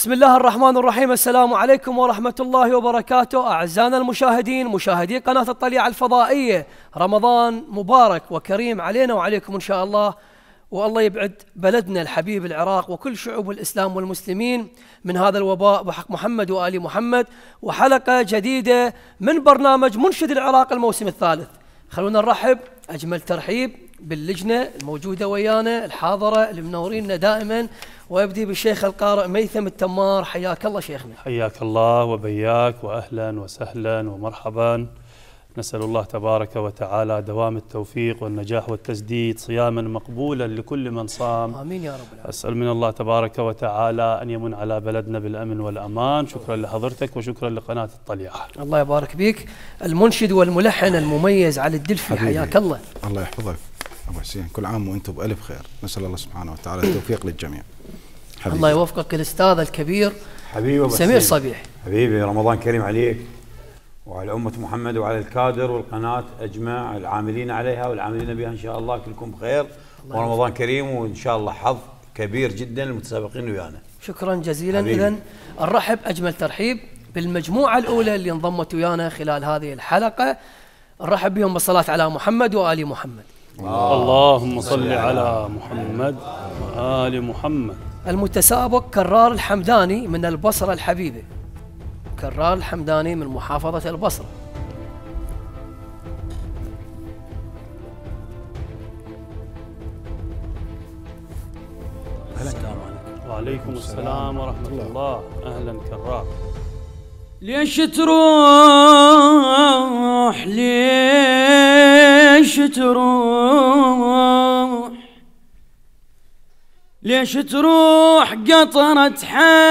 بسم الله الرحمن الرحيم السلام عليكم ورحمة الله وبركاته أعزائنا المشاهدين مشاهدي قناة الطليعة الفضائية رمضان مبارك وكريم علينا وعليكم إن شاء الله والله يبعد بلدنا الحبيب العراق وكل شعوب الإسلام والمسلمين من هذا الوباء بحق محمد وآل محمد وحلقة جديدة من برنامج منشد العراق الموسم الثالث خلونا نرحب أجمل ترحيب باللجنة الموجودة ويانا الحاضرة اللي منورينا دائما. ويبدي بالشيخ القارئ ميثم التمار. حياك الله شيخنا. حياك الله وبياك واهلا وسهلا ومرحبا. نسأل الله تبارك وتعالى دوام التوفيق والنجاح والتسديد صياما مقبولا لكل من صام. آمين يا رب العالمين. أسأل من الله تبارك وتعالى أن يمن على بلدنا بالأمن والأمان. شكرا لحضرتك وشكرا لقناة الطليعة. الله يبارك بيك المنشد والملحن المميز علي الدلفي حبيبي. حياك الله. الله يحفظك. أبو حسين كل عام وأنتم بألف خير. نسأل الله سبحانه وتعالى التوفيق للجميع. حبيبي. الله يوفقك الأستاذ الكبير. حبيبي سمير. صبيح. حبيبي رمضان كريم عليك وعلى أمة محمد وعلى الكادر والقناة أجمع العاملين عليها والعاملين بها إن شاء الله. كلكم بخير. ورمضان كريم وإن شاء الله حظ كبير جدا للمتسابقين ويانا. شكرا جزيلا. اذا نرحب أجمل ترحيب بالمجموعة الأولى اللي انضمت ويانا خلال هذه الحلقة. نرحب بهم بالصلاة على محمد وآل محمد. اللهم صل على محمد وآل محمد. المتسابق كرار الحمداني من البصرة الحبيبة. كرار الحمداني من محافظة البصرة. وعليكم السلام ورحمة الله. أهلا كرار ليش تروح؟ ليش تروح؟ ليش تروح قطرة حال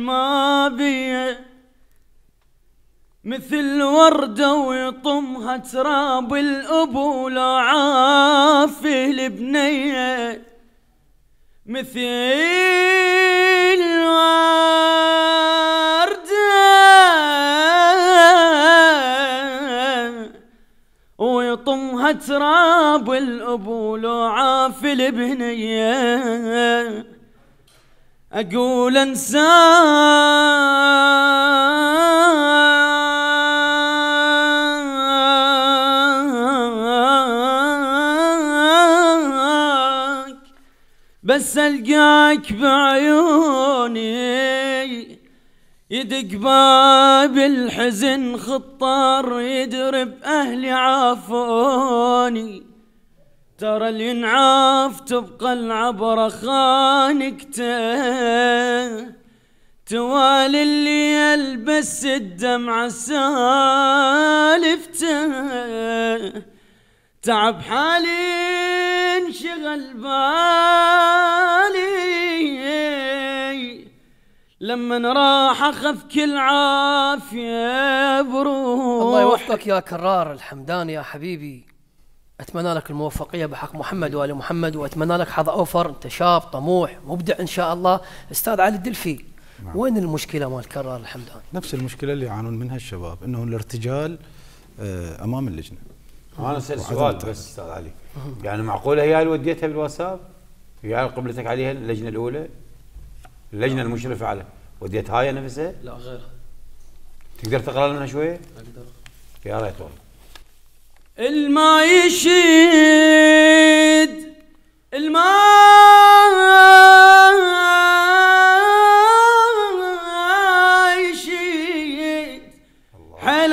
ما مثل وردة ويطمها تراب الأبو لا عافي البنية مثل وردة ويطمها تراب الأبو لو عافي البنية أقول أنساك بس ألقاك بعيوني يدق باب الحزن خطار يدرب أهلي عافوني. ترى اللي ينعاف تبقى العبرة خانقته توالي اللي يلبس الدمعة سالفته تعب حالي انشغل بالي. لما راح اخذ كل عافية بروح الله يوفقك يا كرار الحمداني يا حبيبي. أتمنى لك الموفقية بحق محمد وآل محمد وأتمنى لك حظ أوفر انت شاب طموح مبدع إن شاء الله. أستاذ علي الدلفي نعم. وين المشكلة مال كرار الحمداني نفس المشكلة اللي يعانون منها الشباب إنه الارتجال آه، أمام اللجنة. أسأل وعدم سؤال. بس أستاذ علي. يعني معقولة هي اللي وديتها بالواتساب؟ هي اللي قبلتك عليها اللجنة الأولى؟ اللجنة المشرفة على وديت هاي نفسها لا غير تقدر تقرأ لنا شوية؟ أقدر. يا ريت والله. الماء يشيد الماء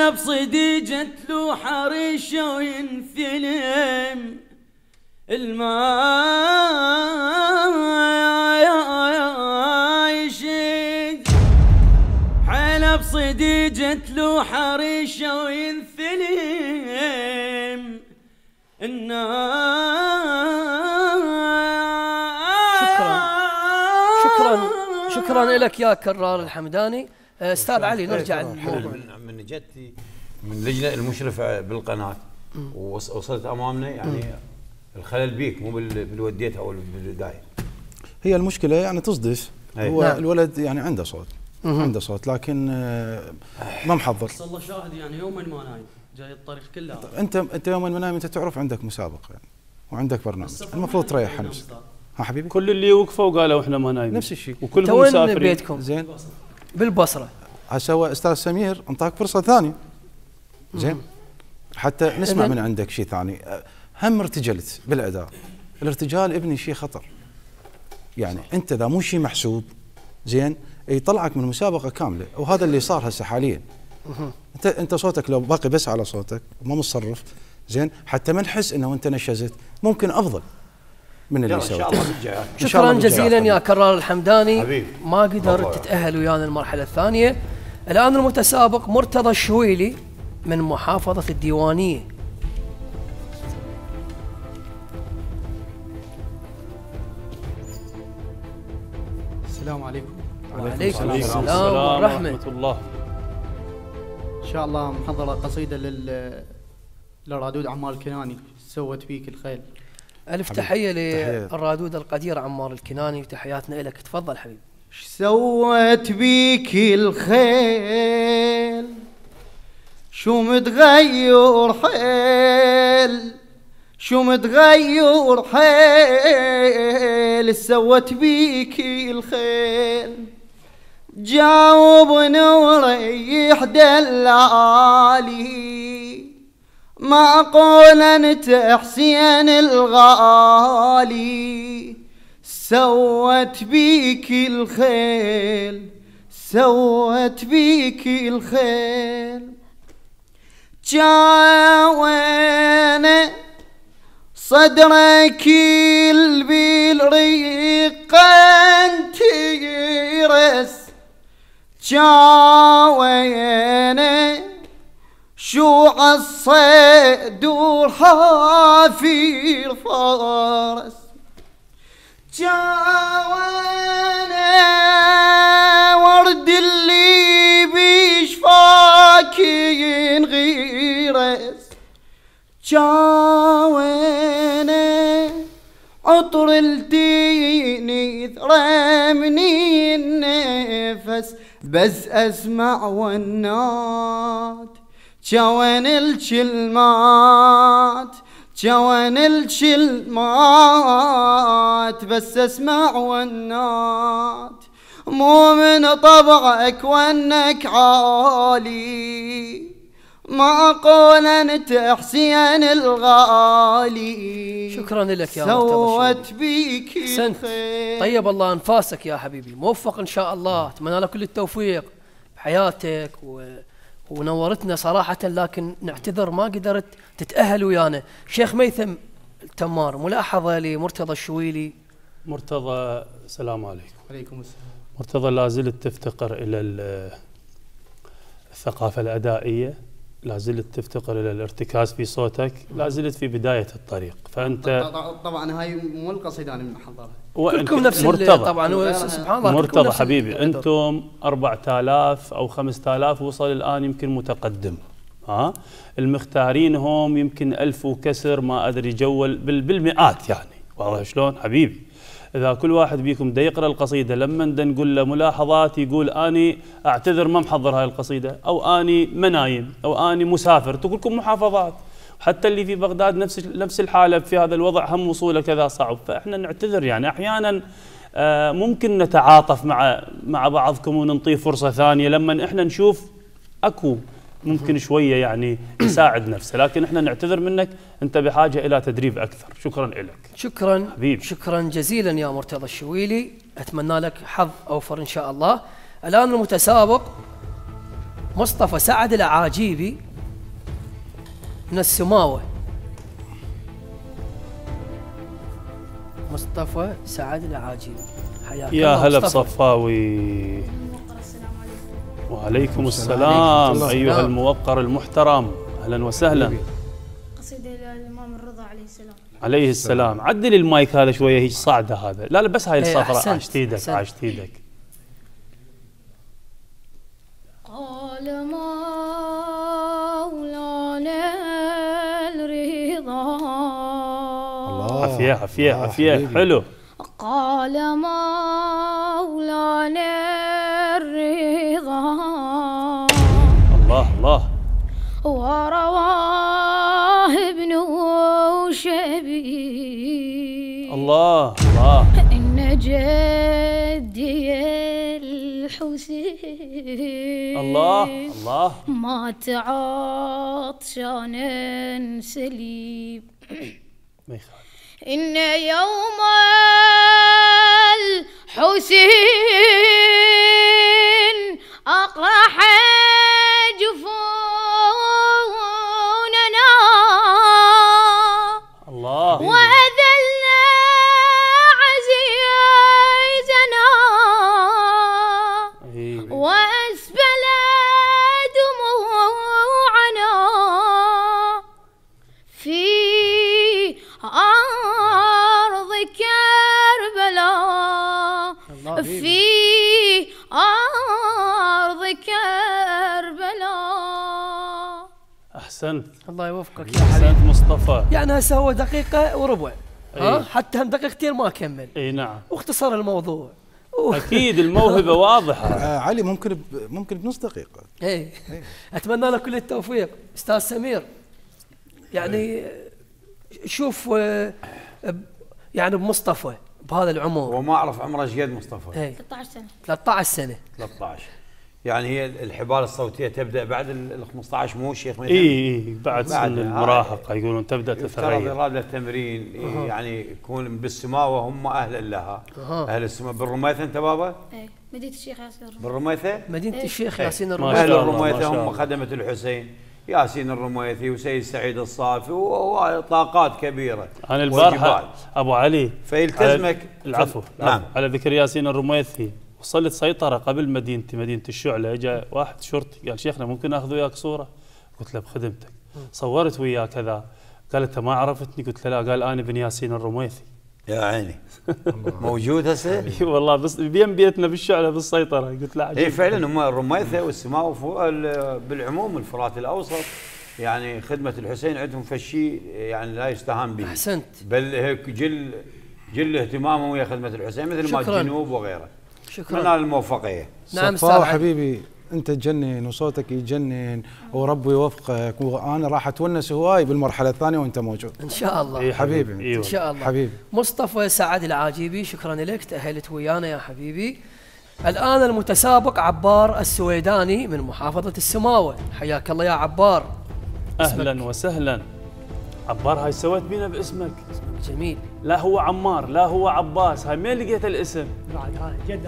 حلب صديجة له حريشة وينثلم. الماء حلب صديجة له حريشة وينثلم. النار شكرا. شكرا. لك يا كرار الحمداني. أستاذ علي نرجع للموضوع. من من جدتي من اللجنه المشرفة بالقناة. ووص- وصلت أمامنا يعني الخلل بيك مو بال- بالوديت أو بالبدايه هي المشكلة يعني تصدف. أي. هو نعم. الولد يعني عنده صوت عنده صوت لكن آه، ما محضر. بس الله شاهد يعني يوما ما نايم. جاي الطريق كله. أنت أنت يوم ما نايم أنت تعرف عندك مسابقة يعني وعندك برنامج. المفروض تريح نفسك ها حبيبي؟ كل اللي وقفوا قالوا إحنا ما نايمين. نفس الشيء. وكلهم مسافرين. بيتكم؟ زين. بالبصرة. هسه هو أستاذ سمير أنطاك فرصة ثانية. زين. حتى نسمع من عندك شيء ثاني. هم ارتجلت بالاداء الارتجال ابني شيء خطر. يعني أنت إذا مو شيء محسوب زين يطلعك من مسابقة كاملة. وهذا اللي صار هسه حاليا. انت أنت صوتك لو باقي بس على صوتك وما متصرف. زين. حتى ما نحس إنه أنت نشزت. ممكن أفضل. من اللي يلا إن شاء سويته الله إن شكرا. جزيلا يا كرار الحمداني. حبيبي. ما قدرت تتاهل ويانا المرحلة الثانية. الآن المتسابق مرتضى الشويلي من محافظة الديوانية. السلام عليكم. وعليكم عليكم السلام والرحمه ورحمة. الله. إن شاء الله محضرة قصيدة لل لرادود عمار الكناني سوت بيك الخيل ألف تحية تحية. للرادود القدير عمار الكناني وتحياتنا لك تفضل حبيبي ش سوت بيك الخيل شو متغير حيل؟ شو متغير حيل؟ سوت بيك الخيل جاوبنا وريح دلالي. معقول انت حسين الغالي سوت بيك الخيل سوت بيك الخيل. جاوينا صدرك بالريقا تيرس جاوينا شو عالصيد وحافير فرس جاوانا ورد اللي بيشفاك ينغيرس جاوانا عطر الدين يثرمني النفس بس أسمع والنات جوان الكلمات جوان الكلمات بس اسمع والنات. مو من طبعك وانك عالي معقول انت حسين الغالي. شكرا لك يا سوت بيك أحسنت. طيب الله أنفاسك يا حبيبي. موفق إن شاء الله. أتمنى لك كل التوفيق بحياتك و... ونورتنا صراحة لكن نعتذر ما قدرت تتأهل ويانا. شيخ ميثم التمار ملاحظة لمرتضى الشويلي؟ مرتضى السلام عليكم. عليكم السلام. مرتضى لا زلت تفتقر إلى ال- الثقافة الأدائية؟ لا زلت تفتقر إلى الارتكاز في صوتك؟ لا زلت في بداية الطريق. فأنت طبعا هاي مو القصيدة أنا محضرها كلكم نفس مرتضى. طبعا. سبحان الله مرتضى حبيبي. أنتم 4000 أو 5000 وصل الآن يمكن متقدم. ها؟ المختارين هم يمكن ألف وكسر ما أدري جول بال- بالمئات يعني. واضح شلون؟ حبيبي. إذا كل واحد بيكم دا يقرأ القصيدة لما دا نقول له ملاحظات يقول أني أعتذر ما محضر هاي القصيدة أو أني ما نايم أو أني مسافر تقول لكم محافظات. حتى اللي في بغداد نفس نفس الحالة في هذا الوضع هم وصوله كذا صعب. فإحنا نعتذر يعني. أحيانا آه، ممكن نتعاطف مع مع بعضكم وننطيه فرصة ثانية. لما إحنا نشوف أكو ممكن شوية يعني يساعد نفسه. لكن إحنا نعتذر منك. أنت بحاجة إلى تدريب أكثر. شكرا لك. شكرا. حبيبي. شكرا جزيلا يا مرتضى الشويلي. أتمنى لك حظ أوفر إن شاء الله. الآن المتسابق مصطفى سعد العاجيبي من السماوة. مصطفى سعد العاجيبي حياك يا هلا. بصفاوي. وعليكم السلام. السلام. الموقر المحترم. أهلا وسهلا. قصيدة للإمام الرضا عليه السلام. عليه السلام. عدل المايك هذا شوية هيك صاعدة هذا. لا لا بس هاي إيه، الصفرة. عاشت إيدك. عاشت إيدك قال مولانا الله. الله عافية. حبيبي. حلو. قال مولانا الرضا. الله الله. ورواه ابن شبيب الله الله. إن جدي الحسين الله الله. مات عطشانا سليب. ما يخالف. إن يوم الحسين أقرح جفوننا أحسنت. الله يوفقك يا حبيبي. احسنت مصطفى يعني هسه هو دقيقة وربع. ها. حتى هم دقيقتين ما كمل إي نعم. واختصر الموضوع. أوه. أكيد الموهبة واضحة. آه علي ممكن ب... ممكن بنص دقيقة. إيه أتمنى له كل التوفيق. أستاذ سمير يعني شوف آه، يعني بمصطفى بهذا العمر. وما أعرف عمره إيش قد مصطفى. إيه 13 سنة. 13 سنة. 13 يعني هي الحبال الصوتية تبدأ بعد ال 15 مو شيخ مثلا إي إي بعد سن. المراهقة يقولون تبدأ يفترض تتغير يراد له تمرين يعني يكون بالسماوه هم أهلا لها. أهل السماء بالرميثة أنت بابا إيه مدينة الشيخ ياسر بالرميثة مدينة الشيخ إيه. ياسين ما الرميثي أهل الرميثة هم. خدمة الحسين ياسين الرميثي وسيد سعيد الصافي وطاقات كبيرة أنا البارحة. أبو علي فيلتزمك على- العفو. نعم على ذكر ياسين الرميثي وصلت سيطرة قبل مدينتي. مدينة الشعلة. اجى واحد شرطي قال شيخنا ممكن آخذ وياك صورة؟ قلت له بخدمتك. صورت وياه كذا. قال انت ما عرفتني. قلت له لا. قال أنا ابن ياسين الرميثي. يا عيني. موجود هسه؟ إي والله بس بين بيتنا بالشعله بالسيطرة. قلت له إي عجيب. إيه، فعلا هم الرميثه والسماء بالعموم الفرات الأوسط. يعني خدمة الحسين عندهم فشي يعني لا يستهان به. أحسنت. بل هيك جل جل اهتمامهم ويا خدمة الحسين مثل ما. الجنوب وغيره. شكرا. اتمنى الموفقيه نعم صفاء. حبيبي أنت تجنن وصوتك يجنن وربي يوفقك. وأنا راح أتونس هواي بالمرحلة الثانية وأنت موجود. إن شاء الله. إي حبيبي. إي إن. شاء الله. حبيبي. مصطفى سعد العاجيبي شكرا لك. تأهلت ويانا يا حبيبي. الآن المتسابق عبار السويداني من محافظة السماوة. حياك الله يا عبار. أهلا وسهلا. عبار هاي سويت بينا باسمك. جميل. لا هو عمار لا هو عباس هاي مين لقيت الاسم؟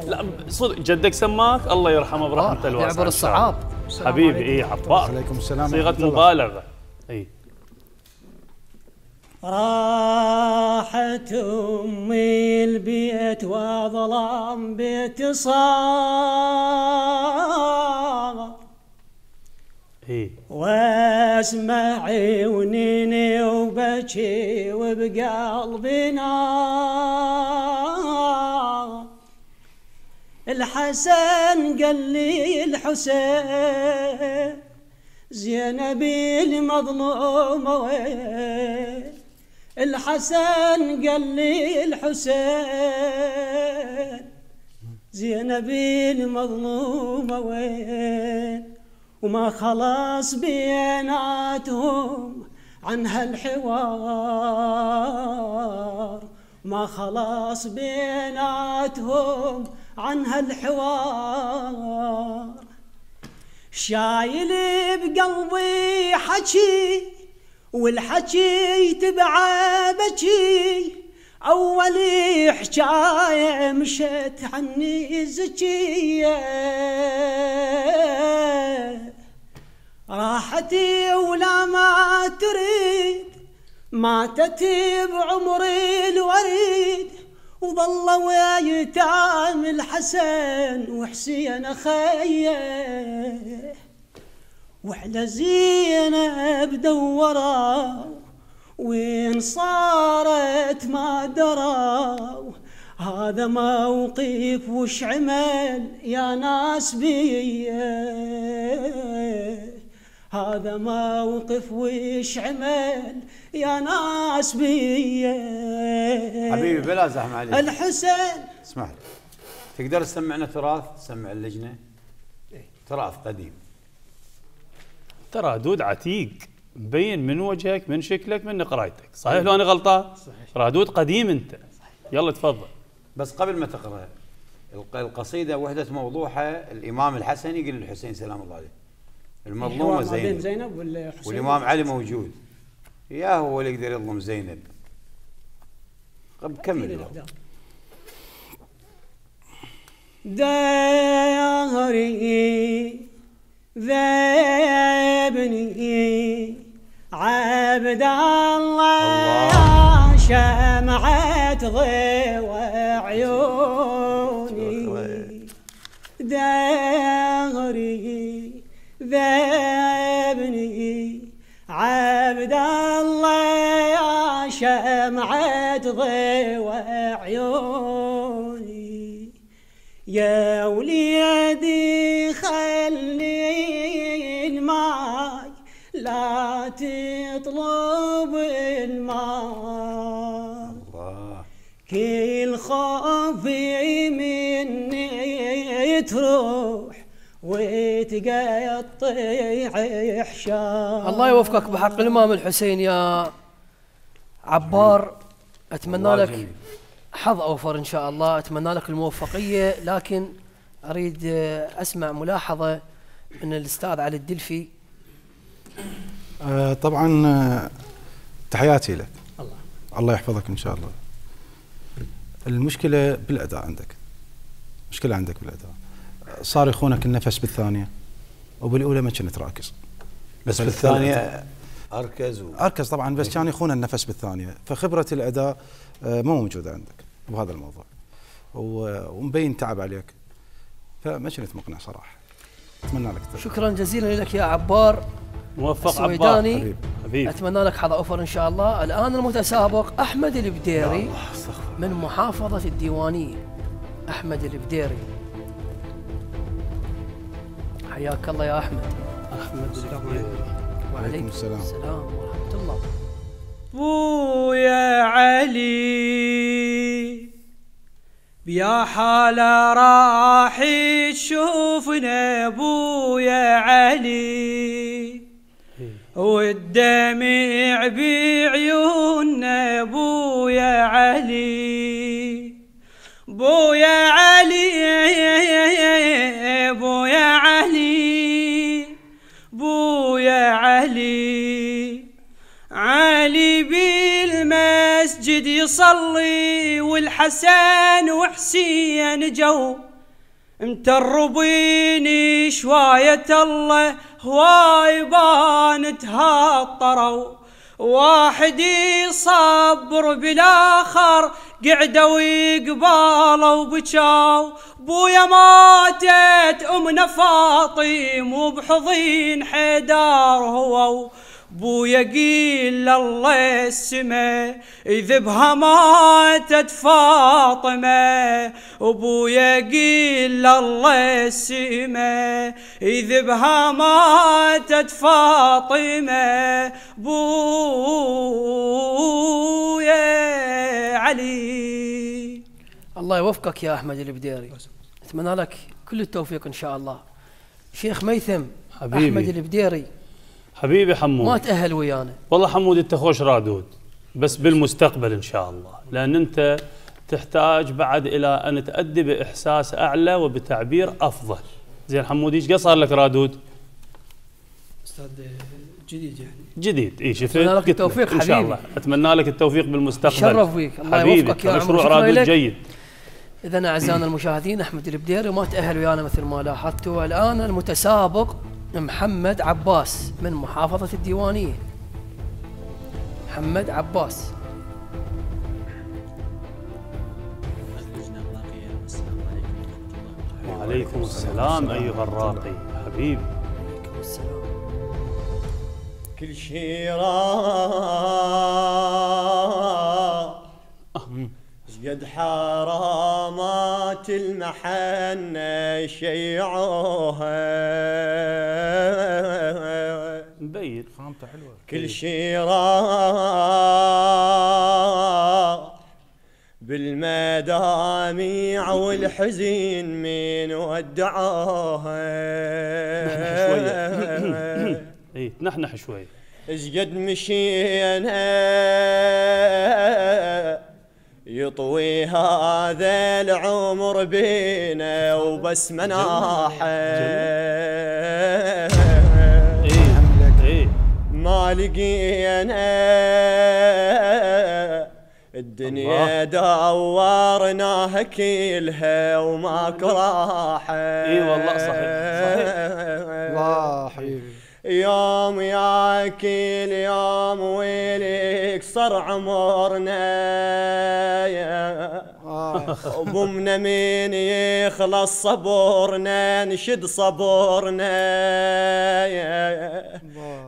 لا صدق جدك سماك؟ الله يرحمه برحمته الواسعة. يعبر الله. الصعاب حبيبي اي عبار عليكم السلام صيغة الله. مبالغة. اي راحت أمي البيت وظلام بيت صار واسمع عيونيني وبكي وبقلبي نار الحسن قال لي الحسين زينبي المظلومة. الحسن قال لي الحسين زينبي المظلومة. وين وما خلاص بيناتهم عن هالحوار. ما خلاص بيناتهم عن هالحوار. شايل بقلبي حكي والحكي تبعه بكي. أول حكاية مشت عني زكية. راحتي ولا ما تريد ماتت بعمري الوريد. وظل ويتام الحسن وحسين خيه وعلى زينب دوروا وين صارت ما دروا هذا موقف وش عمل يا ناس بيه هذا موقف وش عمل يا ناس بيه حبيبي بلا زحمة عليك. الحسين اسمع لي. تقدر تسمعنا تراث؟ تسمع اللجنة. تراث قديم. ترى دود عتيق مبين من وجهك من شكلك من قرايتك صحيح لو أنا غلطان؟ صحيح. رادود قديم أنت. يلا تفضل. بس قبل ما تقرأ الق- القصيدة وحدة موضوعها الإمام الحسن يقول للحسين سلام الله عليه. المظلومه زينب زينب والحسين والإمام علي موجود. يا هو اللي يقدر يظلم زينب. طب كمل. دهري ذابني عبد الله يا شمعة ضوى عيوني تروح وتقطع حشام. الله يوفقك بحق الإمام الحسين يا عبار. أتمنى لك جميل. حظ أوفر إن شاء الله. أتمنى لك الموفقية. لكن أريد أسمع ملاحظة من الأستاذ علي الدلفي. آه، طبعا آه، تحياتي لك. الله. الله يحفظك إن شاء الله. المشكلة بالأداء عندك. مشكلة عندك بالأداء. صار يخونك النفس بالثانية. وبالأولى ما كنت راكز. بس بالثانية أركز و... أركز طبعا بس كان يخون النفس بالثانية. فخبرة الأداء آه، مو موجودة عندك بهذا الموضوع. و- ومبين تعب عليك. فما كنت مقنع صراحة. أتمنى لك التوفيق. شكرا جزيلا لك يا عبار. موفق عبار. حبيبي. حبيبي أتمنى لك حظ أوفر إن شاء الله. الآن المتسابق أحمد البديري من محافظة الديوانية. أحمد البديري. حياك الله يا أحمد. أحمد البديري. وعليكم السلام. السلام ورحمة الله. بويا علي بيا حالة راح تشوفنا بويا علي. والدمع بعيوننا بويا علي. بويا علي بويا بالمسجد يصلي والحسن وحسين جو. متربين شواية الله هواي بان تهطروا. واحد يصبر بالاخر قعدوا يقبالوا بجاو. بويا ماتت أمنا فاطم وبحضين حيدار هو بويا قيل الله السما يذبها ماتت فاطمة. وبويا قيل الله السما يذبها ماتت فاطمة. بويا علي. الله يوفقك يا أحمد البديري. أتمنى لك كل التوفيق إن شاء الله. شيخ ميثم حبيبي. أحمد البديري. حبيبي ما حمود تأهل ويانا. والله حمود انت خوش رادود. بس بالمستقبل إن شاء الله. لأن أنت تحتاج بعد إلى أن تأدي بإحساس أعلى وبتعبير أفضل. زين حمود إيش قد صار لك رادود؟ أستاذ جديد يعني. جديد. إي شفت؟ أتمنى لك التوفيق إن شاء حبيبي. الله. أتمنى لك التوفيق بالمستقبل. شرف بيك. الله حبيبي يوفقك يا. مشروع رادود. جيد. اذا أعزائنا المشاهدين أحمد البديري ما تأهل ويانا مثل ما لاحظتوا. الآن المتسابق محمد عباس من محافظة الديوانية. محمد عباس. وعليكم السلام أيها الراقي. حبيبي عليكم السلام. كل شي راح قد حرامات المحنة شيعوها. مبين خامته حلوة. كل شي راح بالمدامع والحزين من ودعوها. اي تنحنح شوي اش قد مشينا؟ يطوي هذا العمر بينا وبس مناحه. إيه. ما لقينا الدنيا دورناها كلها وماكو راحة. اي والله صحيح صحيح. الله حبيبي يوم ياكل يوم ويلك صار عمرنا. يا وبمنا من يخلص صبرنا نشد صبرنا يا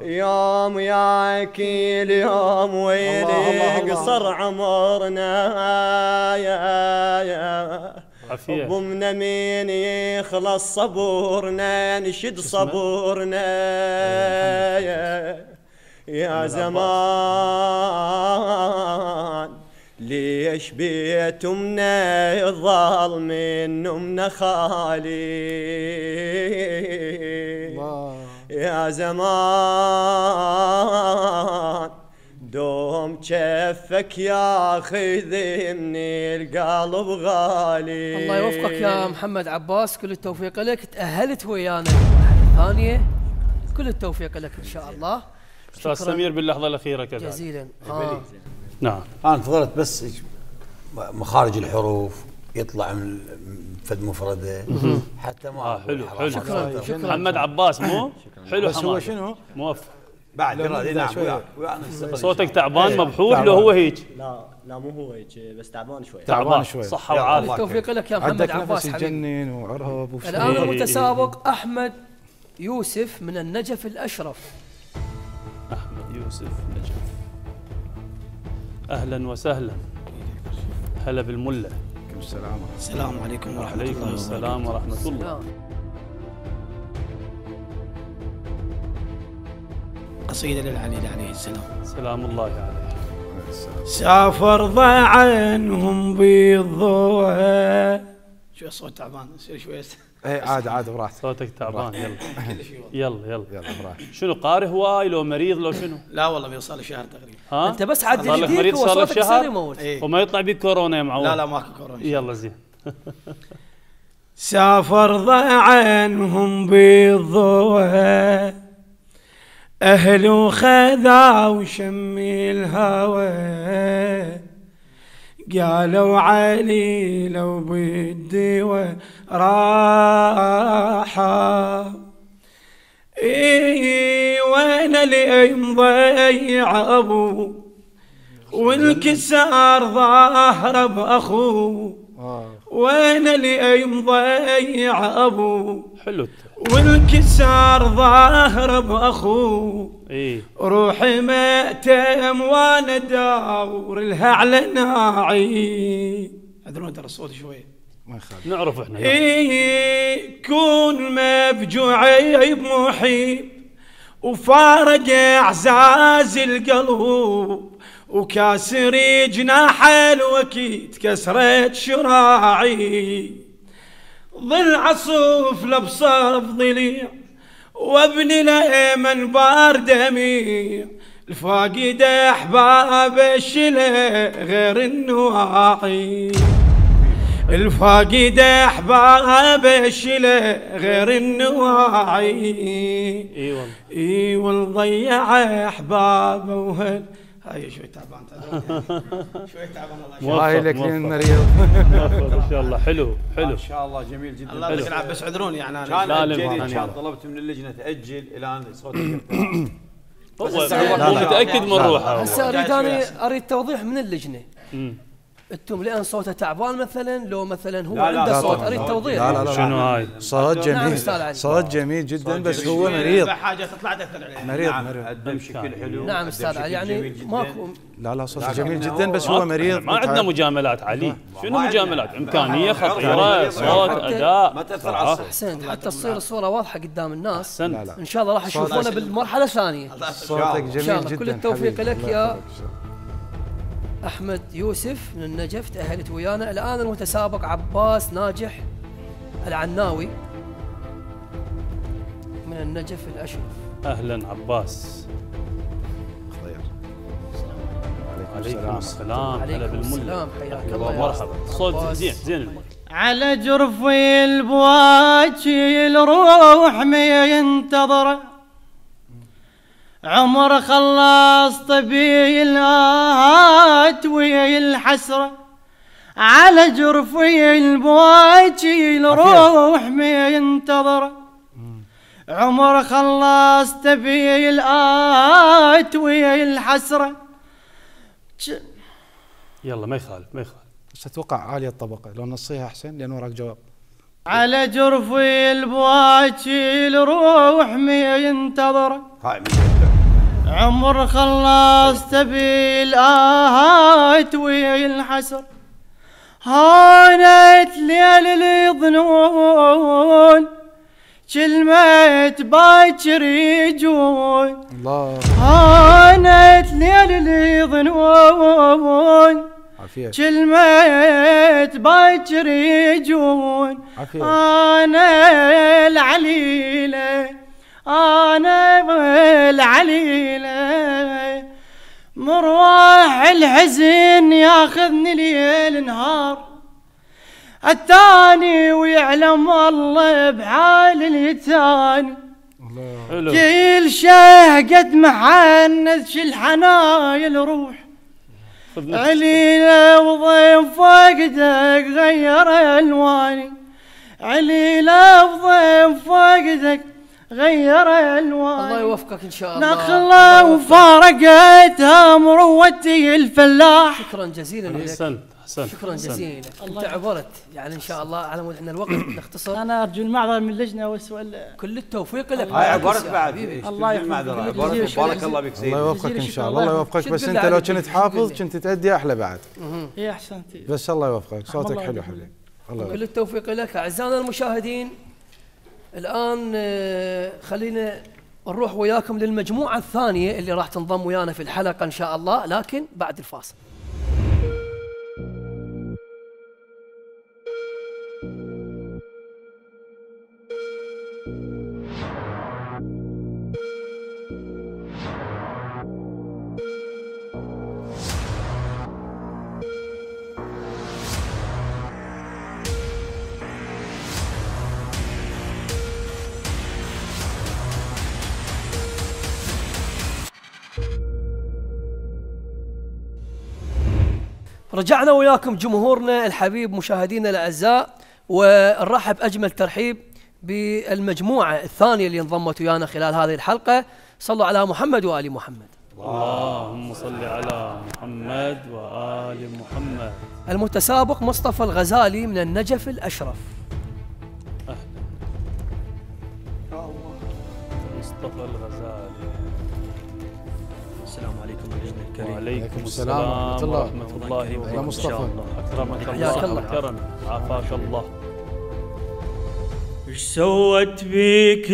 يوم ياكل يوم الله، ويلك. صار عمرنا. يا يا ضمن من يخلص صبورنا نشد صبورنا. يا, يا زمان ليش بيتمنا يظل من نمنا خالي يا زمان دوم كفك ياخذ من القلب غالي؟ الله يوفقك يا محمد عباس كل التوفيق لك. تأهلت ويانا. المرحلة الثانية كل التوفيق لك إن شاء الله. أستاذ شكراً. سمير باللحظة الأخيرة كذلك. جزيلا. آه. نعم. أنا فضلت بس مخارج الحروف يطلع من فد مفردة. حتى ما آه حلو حلو. شكراً، شكراً. محمد عباس مو؟ حلو بس هو شنو؟ موفق. بعد نعم. وياك صوتك تعبان إيه، مبحوث لو هو هيك. لا لا مو هو هيك بس تعبان شوي. تعبان شوي. وعافية. الله التوفيق لك يا محمد عباس حبيبي يجنن وعرهب الآن إيه، إيه، المتسابق أحمد يوسف من النجف الأشرف. أحمد يوسف نجف أهلا وسهلا. هلا بالملة. عليكم السلام السلام عليكم ورحمة الله وعليكم السلام ورحمة الله. نعم. قصيدة للعلي عليه السلام. سلام الله عليك سافر ضاع عنهم بالضوء. شو الصوت تعبان؟ يصير شوي. إيه عاد عاد براحتك. صوتك تعبان يلا. يلا يلا يلا. براحتك. شنو قارئ هواي لو مريض لو شنو؟ لا والله بيوصل لي شهر تقريبا. ها؟ أنت بس عدل صار لك مريض صار وصوتك شهر؟ إيه. وما يطلع بك كورونا يا معود. لا لا ماكو كورونا. يلا زين. سافر ضاع عنهم بالضوء. أهل خذا وشم الهوى. قالوا علي لو بدي راحة إي وأنا اللي مضيع أبو والكسار ظاهره باخوه وأنا اللي مضيع أبو؟ حلو. والكسار ظاهر باخوه إيه روحي مأتم وأنا داور لها على ناعي. ادرون ترى الصوت شوي. ما يخالف. نعرف إحنا. يلا. إيه كون مفجوعي بمحيب وفارق أعزاز القلب وكاسري جناح الوكيد كسرت شراعي. ظل عصوف لبصف ضليع وابن الايمن بار دميع الفاقد احباب الشلة غير النواعي. الفاقد احباب الشلة غير النواعي. إي والله. إي والضيع احبابه وهل هاي شوي تعبان يعني. شوي تعبان الله موفق، هاي لك موفق. لين مريض ان شاء الله حلو حلو ما شاء الله جميل جدا الله يعطيك العافيه بس عذروني يعني كان أنا لا، أجلي، الامتحان كان يلا. طلبت من اللجنه تاجل إلى ان صوتك. هو. متاكد من روحه. هسه اريد أنا اريد توضيح من اللجنه. أنتم لأن صوته تعبان مثلا لو مثلا هو لا، لا، عنده لا صوت. أريد توضيح. لا لا لا. شنو هاي؟ صوت نعم، جميل. صوت جميل جدا صوت بس جميل. هو مريض. حاجة تطلع تاثر عليه مريض نعم مريض. قدم شكل حلو. نعم أستاذ علي يعني جميل جداً. ماكو لا لا صوت جميل جدا بس هو مريض. ما عندنا. مجاملات علي. شنو. مجاملات؟ إمكانية خطيرة صوت أداء. ما تاثر على الصوت أحسنت حتى تصير الصورة واضحة قدام الناس. إن شاء الله راح يشوفونه بالمرحلة الثانية. صوتك جميل الله. جدا كل التوفيق. لك يا-. أحمد يوسف من النجف تاهلت ويانا الآن المتسابق عباس ناجح العناوي من النجف الأشرف. أهلا عباس. خير. عليكم عليكم السلام. هلا عليكم بالملا السلام. حياك الله مرحبا. صوت زين زين على جرفي البواكي الروح ما ينتظر عمر خلص طبي الآهات ويا الحسرة على جرفي البواكي الروح ما ينتظر عمر خلص تبي الآهات ويا الحسرة ج- يلا ما يخالف ما يخالف بس أتوقع عالية الطبقة. لو نصيها احسن لأن وراك جواب. على جرفي البواكي الروح ما ينتظر هاي من عمر خلص تبي الآهات ويا الحسر هانت ليل الظنون كلمة باكر يجون. الله. هانت ليل الظنون كلمة باكر يجون. أنا العليلة أنا العليلة مروح الحزن ياخذني ليل نهار. الثاني ويعلم الله بحال اليتاني حلو. كل شهقة محنث شل حنايل روح. عليلة وضيف فقدك غير الواني. عليلة وضيف فقدك غير الواني الله يوفقك إن شاء الله. يوفقك. وفارقتها مروتي الفلاح. شكرا جزيلا لك أحسنت أحسنت شكرا. جزيلا. أنت عبرت يعني إن شاء الله على مود إن الوقت نختصر. أنا أرجو المعذرة من اللجنه والسؤال كل التوفيق لك. هاي عبرت بعد. الله جزيل عبرت. بارك الله بك الله يوفقك إن شاء الله. الله. يوفقك بس انت لو كنت حافظ. كنت تأدي أحلى بعد. هي أحسنتي. بس الله يوفقك. صوتك حلو. حبيبي. الله يوفقك. كل التوفيق لك. أعزائنا المشاهدين الآن آه، خلينا نروح وياكم للمجموعة الثانية اللي راح تنضم ويانا في الحلقة إن شاء الله لكن بعد الفاصل. رجعنا وياكم جمهورنا الحبيب مشاهدينا الأعزاء ونرحب أجمل ترحيب بالمجموعة الثانية اللي انضمت ويانا خلال هذه الحلقة صلوا على محمد وآل محمد. اللهم صل على محمد وآل محمد المتسابق مصطفى الغزالي من النجف الأشرف. مصطفى الغزالي الكريم. وعليكم السلام ورحمة الله. ورحمة الله وبركاته. مصطفى. أكرمك الله. أكرمك عافاك الله. إيش سوت بيك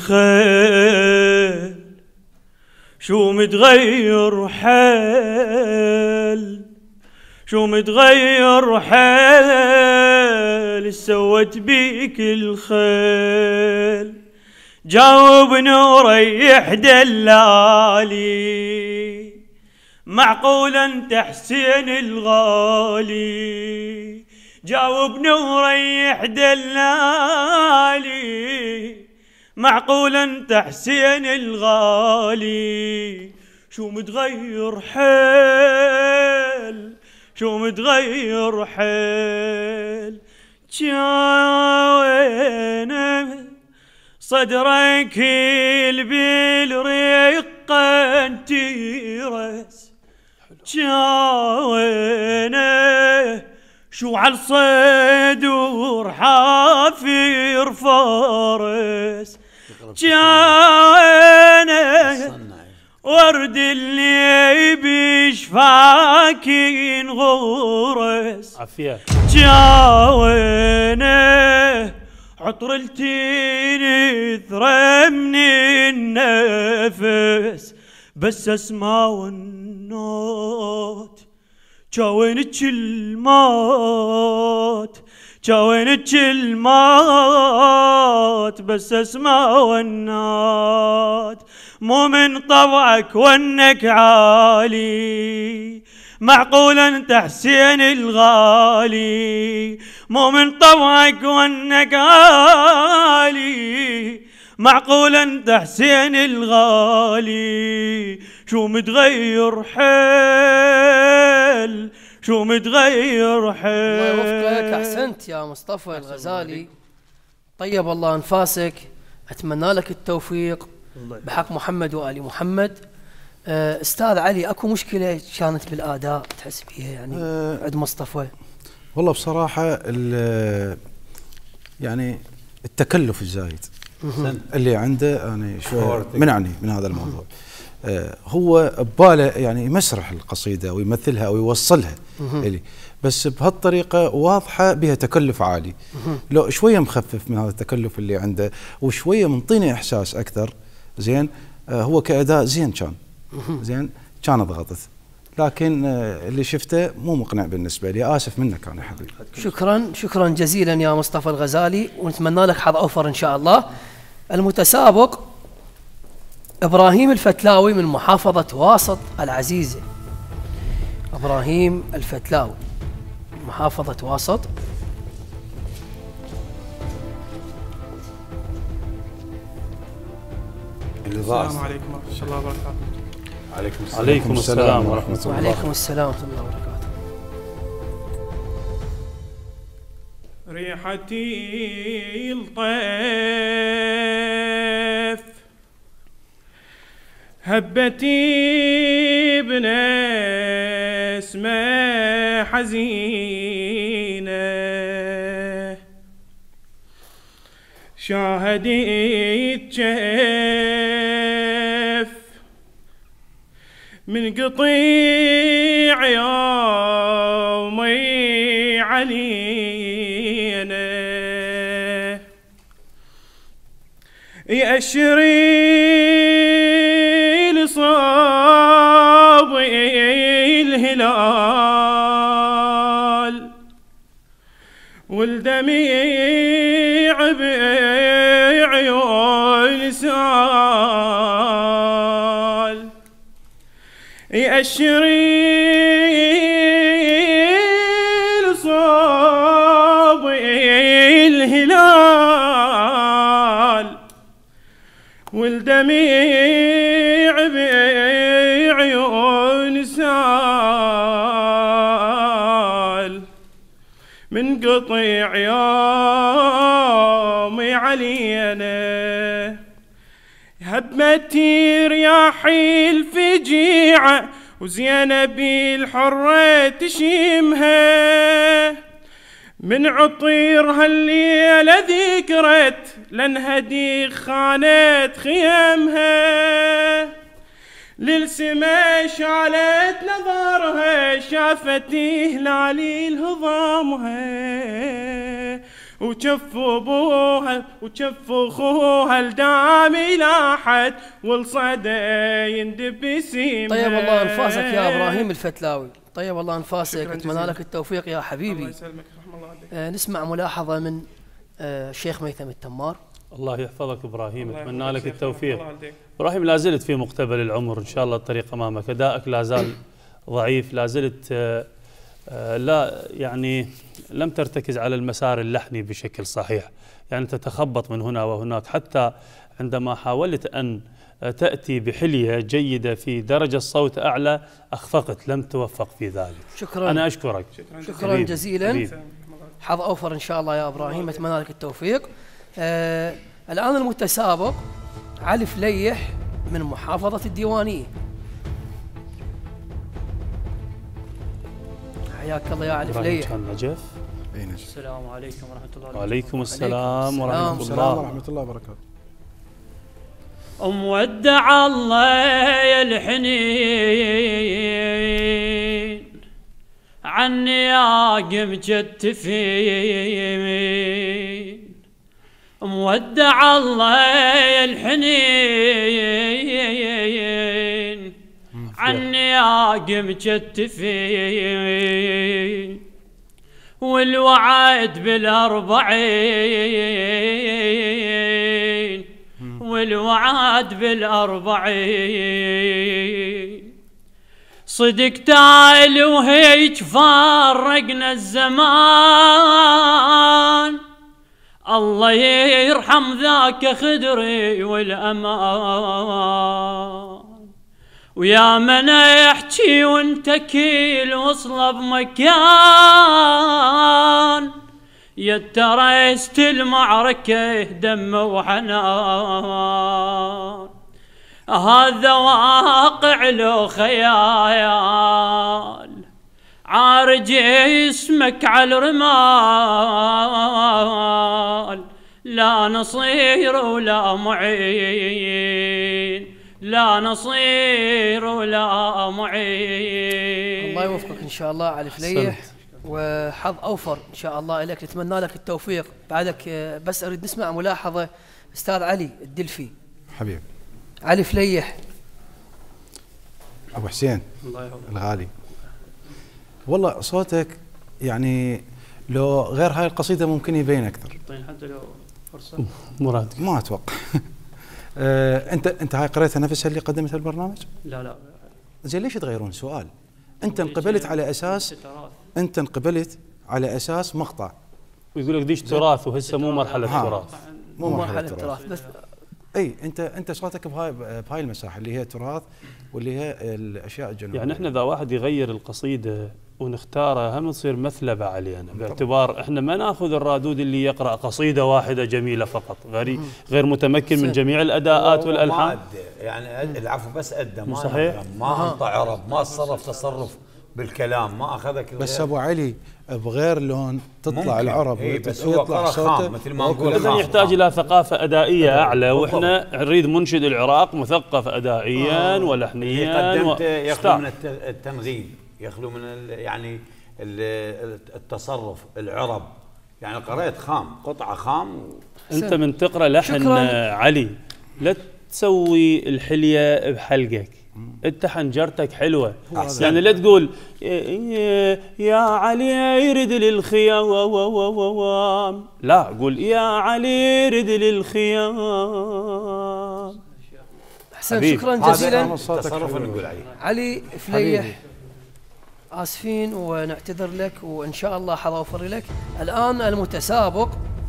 الخيل؟ شو متغير حيل؟ شو متغير حيل؟ إيش سوت بيك الخيل؟ جاوبني وريح دلالي. معقول انت حسين الغالي. جاوبني وريح دلالي. معقول انت حسين الغالي. شو متغير حيل؟ شو متغير حيل؟ جاوينا صدرك بالريقة انتيرس جاوينا شو عالصدور حافر فارس. جاوينا ورد اللي بشفاك ينغرس عافية. جاوينا عطر التين يثرى من النفس بس اسمع والنوت جاوينك الموت جاوينك الموت بس اسمع ونات مو من طبعك وانك عالي معقول أنت حسين الغالي. مو من طبعك وانك عالي. معقول انت حسين الغالي. شو متغير حيل؟ شو متغير حيل؟ الله يوفقك. أحسنت يا مصطفى الغزالي. طيب الله أنفاسك. أتمنى لك التوفيق بحق محمد وآل محمد. آه، أستاذ علي أكو مشكلة كانت بالآداء تحس بيها يعني آه، عند مصطفى؟ والله بصراحة ال- يعني التكلف الزايد. اللي عنده أنا شوي. منعني من هذا الموضوع. آه، هو بباله يعني يمسرح القصيدة ويمثلها أو يوصلها إلي. بس بهالطريقة واضحة بها تكلف عالي. لو شوية مخفف من هذا التكلف اللي عنده وشوية منطيني إحساس أكثر زين آه، هو كأداء زين كان. زين كان ضغطت لكن آه، اللي شفته مو مقنع بالنسبة لي. آسف منك أنا حبيبي. شكرا شكرا جزيلا يا مصطفى الغزالي ونتمنى لك حظ أوفر إن شاء الله. المتسابق إبراهيم الفتلاوي من محافظة واسط العزيزة. إبراهيم الفتلاوي محافظة واسط. السلام عليكم ورحمة الله وبركاته. عليكم السلام. عليكم السلام ورحمة الله. وعليكم السلام ورحمة الله وبركاته. ريحتي الطيف. هبتي بنسمة حزينة. شاهدت كيف من قطيع يومي علينا. يأشري لصابي الهلال. يأشري لصابي الهلال والدميع بعيون سال. من قطيع يومي علينا هبتي رياحي الفجيعة وزينبي الحرة تشيمها. من عطيرها الليلة ذكرت لانها خانت خيامها. للسما شعلت نظرها شافت هلالي الهضامها. وشف ابوها وشف اخوها الدامي لاحت والصدى يندب بسيمها طيب الله أنفاسك يا إبراهيم الفتلاوي. طيب الله أنفاسك أتمنى. لك التوفيق يا الله حبيبي يسلمك رحم الله عليك. آه نسمع ملاحظة من آه الشيخ ميثم التمار. الله يحفظك إبراهيم الله أتمنى لك التوفيق. الله. إبراهيم لا زلت في مقتبل العمر إن شاء الله الطريق أمامك. أدائك لا زال ضعيف لا زلت آه، لا يعني لم ترتكز على المسار اللحني بشكل صحيح. يعني تتخبط من هنا وهناك. حتى عندما حاولت أن آه، تأتي بحلية جيدة في درجة الصوت أعلى أخفقت. لم توفق في ذلك. شكرا. أنا أشكرك. شكرا حبيبي، جزيلا. حبيبي. حظ أوفر إن شاء الله يا إبراهيم. أتمنى لك التوفيق. آه الآن المتسابق علي فليح من محافظة الديوانية. حياك الله يا علي فليح كان نجف. إي نجم السلام عليكم ورحمة الله وبركاته. وعليكم السلام. ورحمة الله. ورحمة الله وبركاته. مودع الله يا الحنين. عني يا قم جتفين مودع الله يا الحنين. عني يا قم جتفين والوعد بالأربعين والوعد بالأربعين. صدق تعال وهيك فارقنا الزمان. الله يرحم ذاك خدري والأمان. ويا من يحكي وانت كيل وصل بمكان يترست المعركة دم وحنان. هذا واقع له خيال. عارج اسمك على الرمال. لا نصير ولا معين. لا نصير ولا معين الله يوفقك إن شاء الله على فليح. وحظ أوفر إن شاء الله لك نتمنى لك التوفيق. بعدك آه، بس أريد نسمع ملاحظة. أستاذ علي الدلفي. حبيب. علي فليح. أبو حسين. الله يحفظك. الغالي. والله صوتك يعني لو غير هاي القصيدة ممكن يبين أكثر. طيب حتى لو فرصة. مراد. ما أتوقع. آه، انت أنت هاي قريتها نفسها اللي قدمتها البرنامج؟ لا لا. زين ليش تغيرون سؤال أنت انقبلت على أساس أنت انقبلت على أساس مقطع. ويقول لك ديش تراث وهسه مو مرحلة ها. تراث. مو مرحلة مرحلة تراث. تراث. بس أي انت أنت صوتك بهاي بهاي المساحة اللي هي تراث واللي هي الأشياء الجنوبية. يعني إحنا إذا واحد يغير القصيدة ونختارها هم تصير مثلبة علينا باعتبار إحنا ما نأخذ الرادود اللي يقرأ قصيدة واحدة جميلة فقط. غير غير متمكن من. جميع الأداءات ما والألحان. أدى. يعني العفو بس أدى. ما صحيح. ما أنطى عرب ما تصرف تصرف بالكلام. ما أخذك بس. أبو علي بغير لون تطلع ممكن. العرب إيه، بس هو صوته خام، مثل ما نقول اذا. يحتاج إلى ثقافة أدائية أعلى بالضبط. وإحنا نريد منشد العراق مثقف ادائيا اللي ولحنيا قدمته و- يخلو أستاذ. من الت- التنغيم. يخلو من ال- يعني ال- التصرف العرب يعني قريت خام قطعة خام و- أنت من تقرأ لحن شكراً. علي لا تسوي الحلية بحلقك أنت حنجرتك حلوة أحسن. يعني لا تقول يا- يا علي يرد للخيام لا قول يا علي يرد للخيام حبيبي. شكرا جزيلا. اللي نقول عليه علي حبيبي. فليح آسفين ونعتذر لك وإن شاء الله حظوفر لك. الآن المتسابق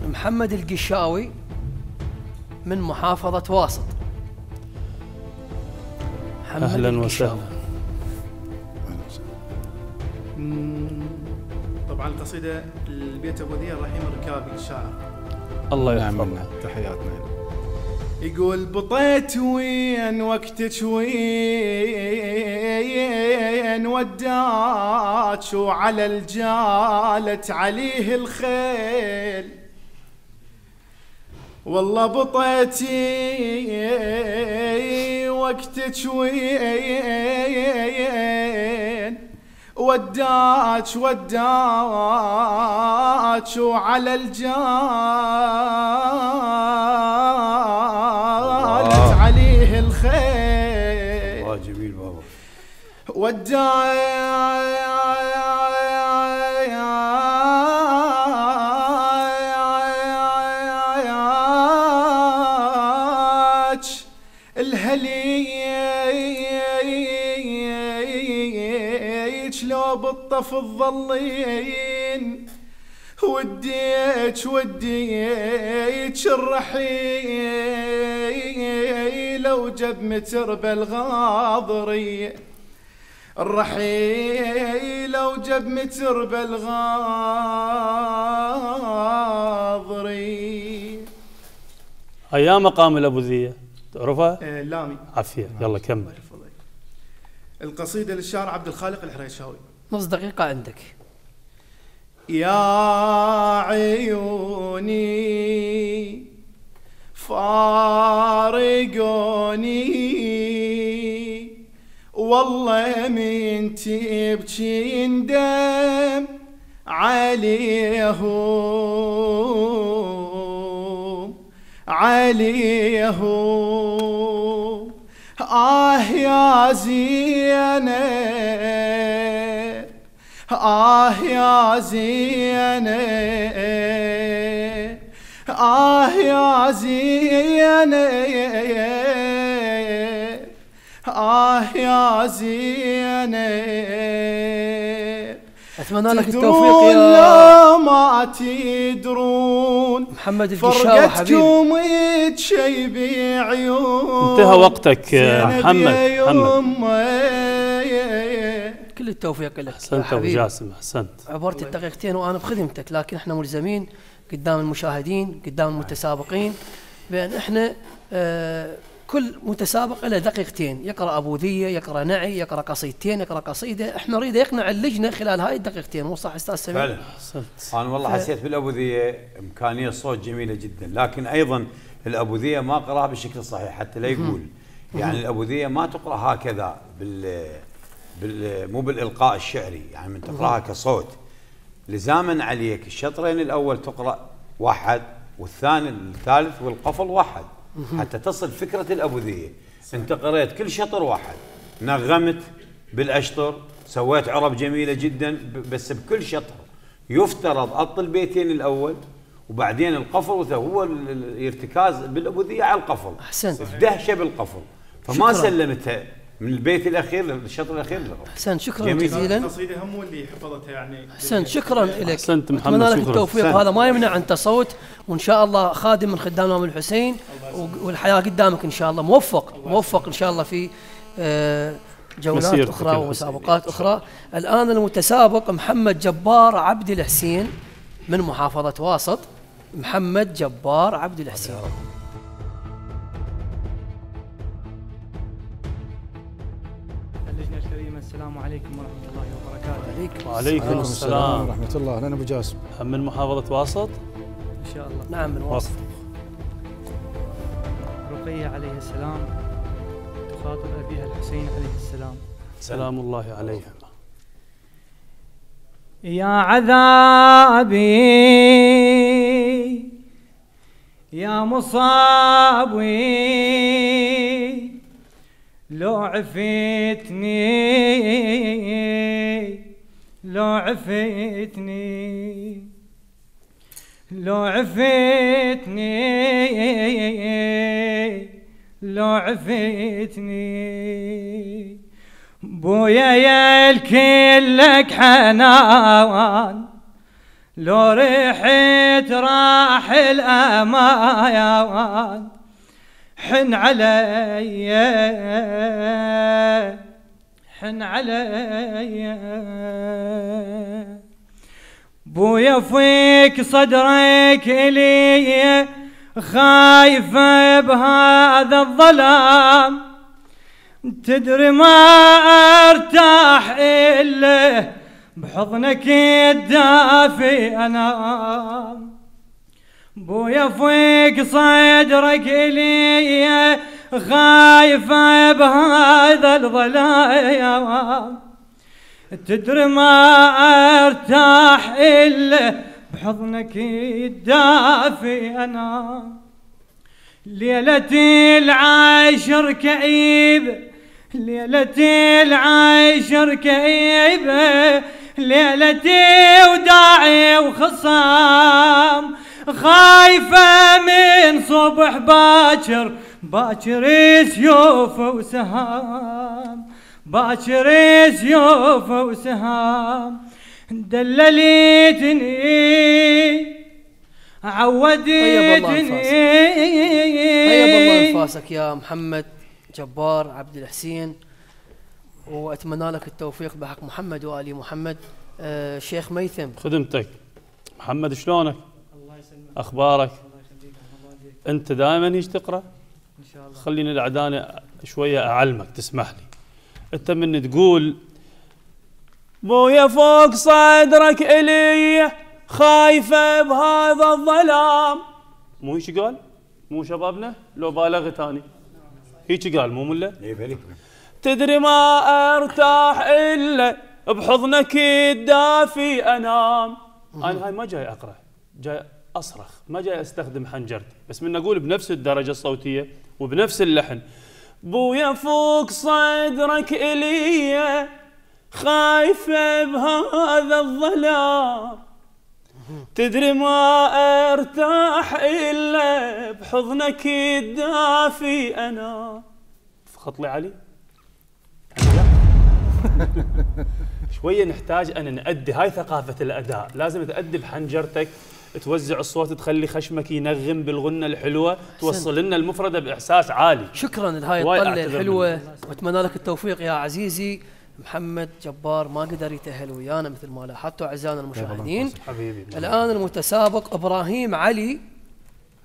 محمد القشاوي من محافظة واسط. محمد أهلا. وسهلا. طبعا القصيدة البيت أبو ذي رحيم الركابي الشاعر. الله نعم يحفظك منا تحياتنا. يقول بطيت وين وقتك وين؟ وداك وعلى الجالت عليه الخيل. والله بطيتي وقتك وين؟ وداك وداك وعلى الجالت وداك الهليج لو بالطف الظلين. وديك وديك الرحيل وجب متر بالغاضري. الرحيل وجب متر بالغاضري. أيام مقام الابوذيه تعرفها؟ آه، لامي. عافية. يلا كمل. القصيدة للشاعر عبد الخالق الحريشاوي. نص دقيقه عندك. يا عيوني فارقوني. والله من تبكي ندم عليهم عليهم. آه يا زينب آه يا زينب آه يا زينب. آه يا زينب. أتمنى لك التوفيق يا لا ما تدرون. محمد القشاوي حبيبي. فرقتكم تشيب عيون انتهى وقتك محمد يا محمد كل التوفيق لك يا أحسنت أبو. جاسم أحسنت. عبرت الدقيقتين وأنا بخدمتك لكن إحنا ملزمين قدام المشاهدين قدام المتسابقين. بأن إحنا آه كل متسابق له دقيقتين. يقرأ ابوذيه يقرأ نعي يقرأ قصيدتين يقرأ قصيدة. إحنا نريد يقنع اللجنة خلال هاي الدقيقتين. مو صح أستاذ سمير؟ فعلا. احسنت أنا والله ف- حسيت بالابوذيه إمكانية صوت جميلة جدا. لكن أيضا الابوذيه ما قرأها بالشكل الصحيح حتى لا يقول. يعني الابوذيه ما تقرأ هكذا بال بال مو بالإلقاء الشعري. يعني من تقرأها كصوت. لزاما عليك. الشطرين الأول تقرأ واحد والثاني الثالث والقفل واحد. حتى تصل فكرة الأبوذية. انت قريت كل شطر واحد. نغمت بالأشطر سويت عرب جميلة جدا بس بكل شطر. يفترض اط البيتين الأول وبعدين القفل هو ال- ال- الارتكاز بالأبوذية على القفل. أحسنت. دهشة بالقفل. فما. سلمتها. من البيت الأخير للشطر الأخير. للرب. احسنت شكرا. جزيلا. القصيده هم اللي حفظتها يعني. احسنت شكرا لك أحسنت محمد، أتمنى لك شكراً. التوفيق. أحسنت. هذا ما يمنع انت صوت وإن شاء الله خادم من خدام الامام الحسين والحياة قدامك إن شاء الله. موفق موفق إن شاء الله في آه، جولات أخرى ومسابقات أخرى. الآن المتسابق محمد جبار عبد الحسين من محافظة واسط. محمد جبار عبد الحسين. عليكم ورحمة الله وبركاته. عليك وعليكم السلام. ورحمة الله. أهلا أبو جاسم. من محافظة واسط؟ إن شاء الله. نعم من واسط. رقية عليه السلام. تخاطب أبيها الحسين عليه السلام. سلام الله عليهم يا عذابي يا مصابي لو عفيتني لو عفيتني لو عفيتني لو عفيتني بويا يا الكل لك حنان لو ريحت راح الأمان. حن علي حن علي بويا فيك صدرك لي خايفة بهذا الظلام. تدري ما أرتاح إلا بحضنك الدافي أنام. بويا فيك صدرك لي خايفة بهذا الظلام. تدري ما أرتاح إلا بحضنك الدافي انام ليلة العاشر كئيبة ليلة العاشر كئيبة ليلتي وداعي وخصام. خايفة من صبح باكر باكر سيوف وسهام باكر سيوف وسهام. دلليتني عودتني طيب الله طيب الله أنفاسك يا محمد جبار عبد الحسين. وأتمنى لك التوفيق بحق محمد وآل محمد. آه شيخ ميثم. خدمتك. محمد شلونك؟ أخبارك؟ أنت دائما هيج تقرأ؟ إن شاء الله خليني الأعداني شوية أعلمك تسمح لي. أنت من تقول بويا فوق صدرك إلي خايفة بهذا الظلام. مو هيك قال؟ مو شبابنا؟ لو بالغ ثاني هيك قال مو مله؟ بلي. تدري ما أرتاح إلا بحضنك الدافي أنام. أنا هاي ما جاي أقرأ جاي أصرخ. ما جاي أستخدم حنجرتي بس من أقول بنفس الدرجة الصوتية وبنفس اللحن. بويا فوق صدرك إلي خايفة بهذا الظلام. تدري ما أرتاح إلا بحضنك الدافي أنا. خط لي علي. شوية نحتاج أن نأدي هاي ثقافة الأداء. لازم تأدي بحنجرتك. توزع الصوت تخلي خشمك ينغم بالغنة الحلوة توصل لنا المفردة بإحساس عالي. شكرا لهاي الطلة الحلوة. واتمنى لك التوفيق يا عزيزي. محمد جبار ما قدر يتأهل ويانا مثل ما لاحظتوا أعزائنا المشاهدين. حبيبي الآن المتسابق إبراهيم علي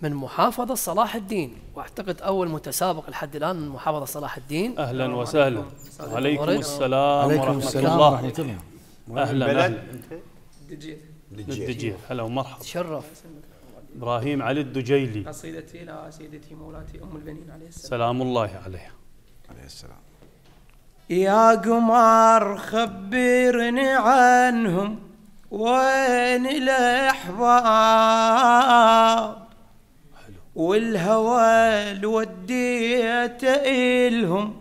من محافظة صلاح الدين. وأعتقد أول متسابق لحد الآن من محافظة صلاح الدين. أهلا وسهلا. وعليكم. السلام عليكم ورحمة السلام الله. ورحمة الله. أهلا البلد؟ أهلا دجيت الدجيل هلا ومرحبا. تشرف. إبراهيم علي الدجيلي. قصيدتي إلى سيدتي مولاتي أم البنين عليه السلام. سلام الله عليه. عليه السلام. يا قمر خبرني عنهم وين الأحباب؟ والهوى اللي وديته إلهم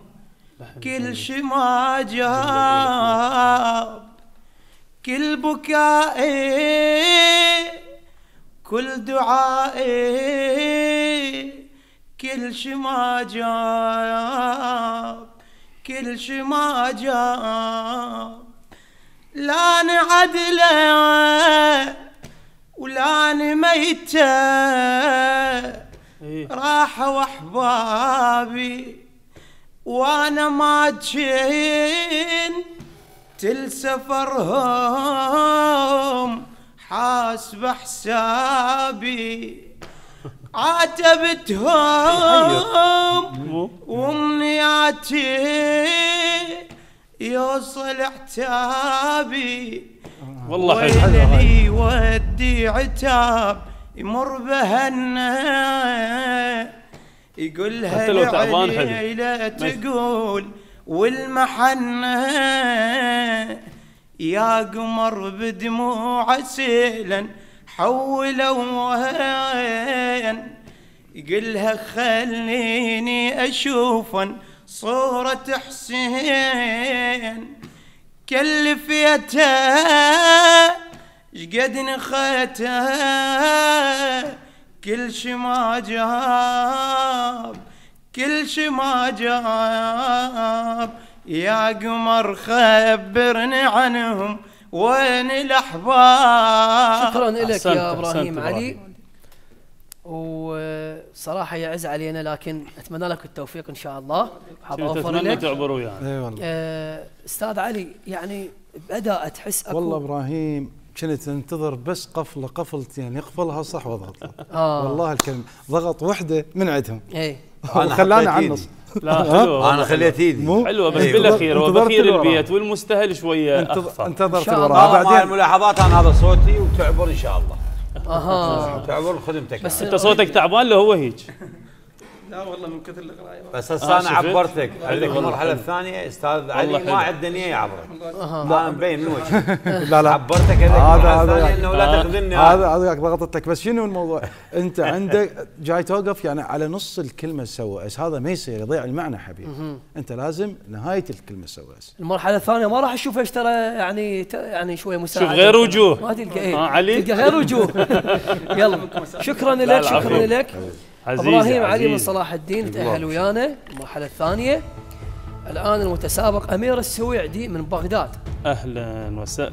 كل شي ما جاب. كل بكائي كل دعائي كل شي ما جاب كل شي ما جاب. لا نعدله ولا ميتة راحوا احبابي وأنا ما جين تل سفرهم حاسب حسابي عاتبتهم وامنياتي يوصل عتابي والله. ويلي ودي عتاب يمر بهنا يقول حتى لو تعبان حلو. لا تقول والمحنة يا قمر بدموع سيلا وين يقولها خليني اشوفا صورة حسين. كلفيته شقد نخيته كل شي ما جاب. كل شي ما جاب. يا قمر خبرني عنهم وين الأحباب. شكرا لك يا إبراهيم علي. وصراحة يعز علينا لكن أتمنى لك التوفيق إن شاء الله. حاب أوفر لك. تعبر ويانا اي والله. آه، أستاذ علي يعني بدأ تحس اكو والله إبراهيم كنت أنتظر بس قفلة قفلت يعني اقفلها صح واضغط له. آه. والله الكلمة ضغط وحدة من عندهم. اي أنا خلاني عنص لا حلوة أنا خليت إيدي. مو؟ حلوة بس إيه. بالأخير اللي وراه. البيت والمستهل شوية انتظ- اخفى انتظرت مع بعدين الملاحظات أنا هذا صوتي وتعبر إن شاء الله. أها. تعبر خدمتك بس. أنت صوتك تعبان لو هو هيك. لا والله من كثر القرايه بس هسه آه، أنا؟ عبرتك. عندك والله المرحلة. الثانية أستاذ علي. ما عندنا نيه يعبرك ما مبين من وجهك لا لا. عبرتك هذيك هذا- المرحله هذا- الثانية إنه لا آه. تخذلني هذا هذا ضغطت لك بس شنو الموضوع؟ أنت عندك جاي توقف يعني على نص الكلمة سوى اس. هذا ما يصير يضيع المعنى حبيبي. أنت لازم نهاية الكلمة سوى اس. المرحلة الثانية ما راح أشوف إيش ترى يعني ت- يعني شوي مساعدة. شوف غير وجوه. ما تلقى إيه. آه، علي؟ تلقى غير وجوه. يلا. شكرا لك. شكرا لك. عزيزي إبراهيم علي من. صلاح الدين تأهل ويانا. المرحلة الثانية الآن المتسابق أمير السويعدي من بغداد. أهلا وسهلا.